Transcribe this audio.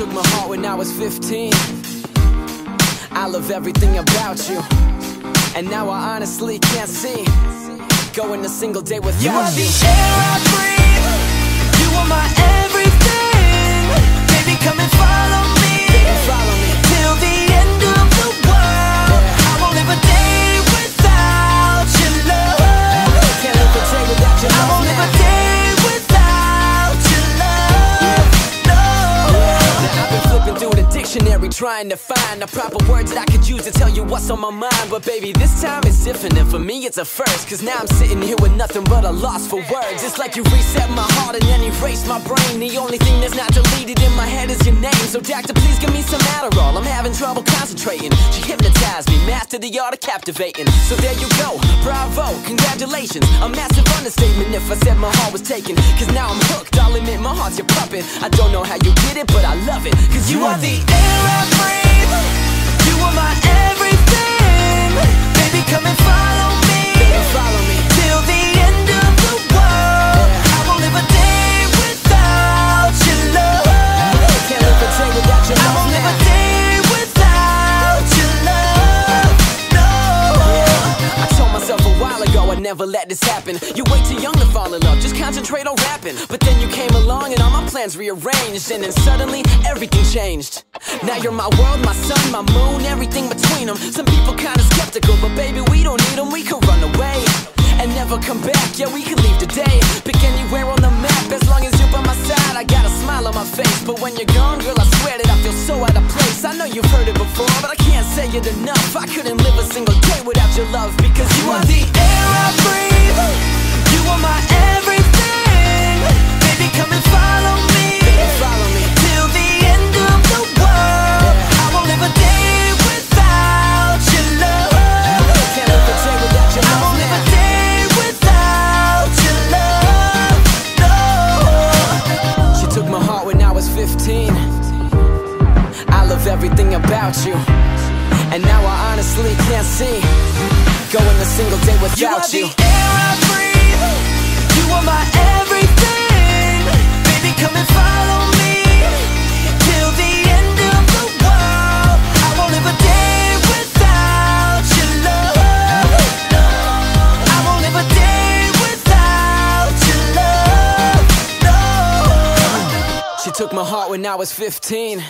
took my heart when I was 15. I love everything about you. And now I honestly can't see going a single day without you. You are the air I breathe. Dictionary trying to find the proper words that I could use to tell you what's on my mind. But baby, this time it's different, and for me it's a first. Cause now I'm sitting here with nothing but a loss for words. It's like you reset my heart and then erased my brain. The only thing that's not deleted in my So, doctor, please give me some Adderall. I'm having trouble concentrating. She hypnotized me, mastered the art of captivating. So, there you go, bravo, congratulations. A massive understatement if I said my heart was taken. Cause now I'm hooked, I'll admit my heart's your puppet. I don't know how you did it, but I love it. Cause you are the air never let this happen. You're way too young to fall in love, just concentrate on rapping. But then you came along and all my plans rearranged, and then suddenly everything changed. Now you're my world, my sun, my moon, everything between them. Some people kinda skeptical, but baby, we don't need them, we could run away. And never come back, yeah, we could leave today. Pick anywhere on the map, as long as you're by my side. I got a smile on my face, but when you're gone, girl, I swear that I feel so out of place. I know you've heard it enough. I couldn't live a single day without your love, because you are the air I breathe. You are my everything. Baby, come and follow me. Follow me. Till the end of the world. I won't live a day without your love. Can't live a day without your love. I won't live a day without your love. No. She took my heart when I was 15. I love everything about you. And now I honestly can't see going a single day without you. You Are the air I breathe. You are my everything. Baby, come and follow me till the end of the world. I won't live a day without your love. I won't live a day without your love. No. She took my heart when I was 15.